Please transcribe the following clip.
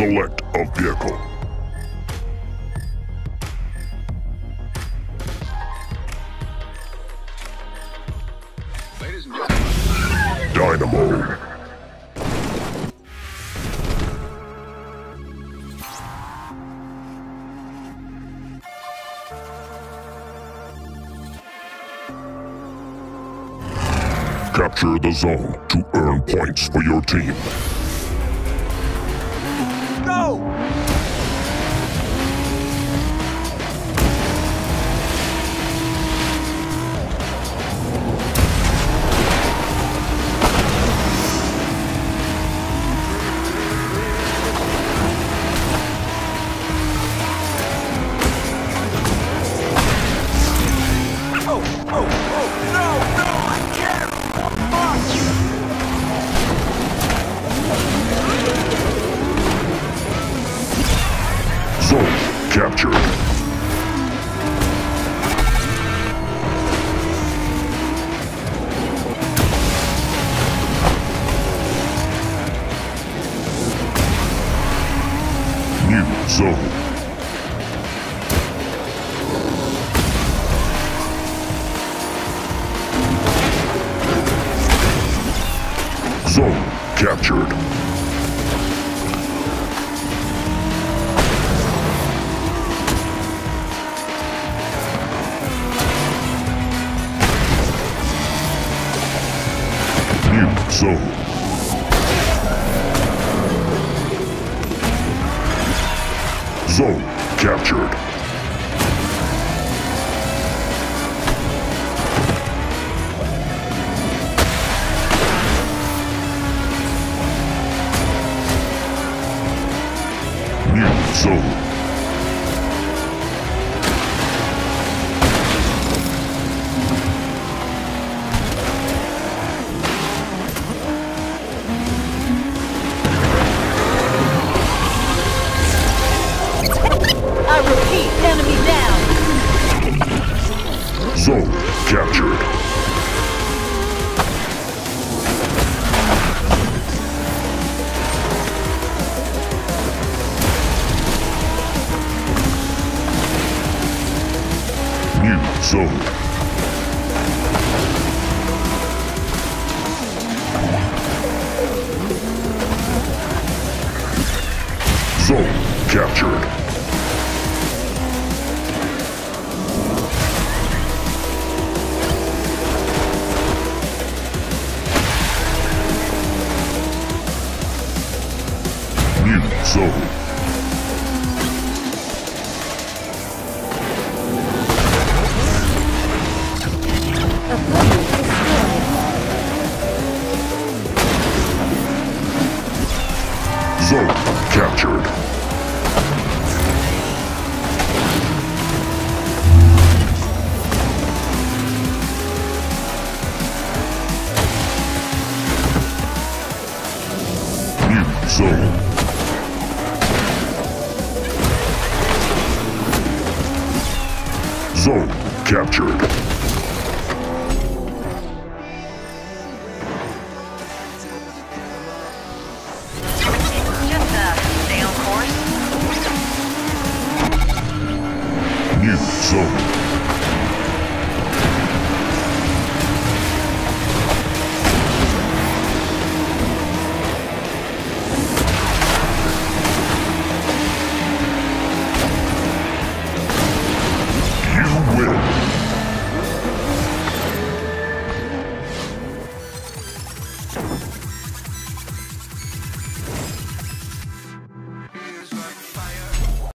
Select a vehicle. Dynamo. Capture the zone to earn points for your team. Go! Zone captured. New zone. Zone captured. Zone. Zone captured. New zone. Zone. Zone captured. New zone. Zone captured. New zone. Zone captured. Zone.